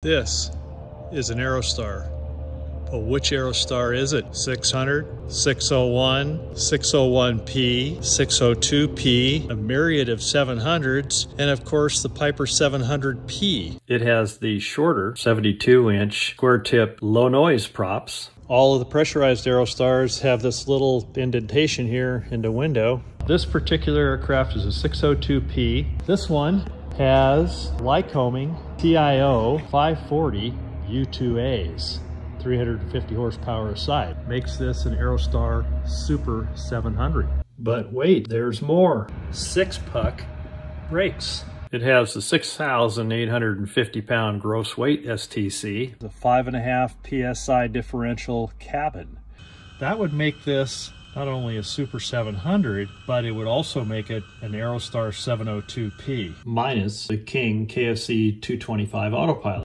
This is an Aerostar. But which Aerostar is it? 600, 601, 601P, 602P, a myriad of 700s, and of course the Piper 700P. It has the shorter 72 inch square tip low noise props. All of the pressurized Aerostars have this little indentation here in the window. This particular aircraft is a 602P. This one has Lycoming TIO 540 U2As, 350 horsepower aside. Makes this an Aerostar Super 700. But wait, there's more. Six puck brakes. It has the 6,850 pound gross weight STC. The five and a half PSI differential cabin. That would make this not only a Super 700, but it would also make it an Aerostar 702P. Minus the King KFC 225 autopilot.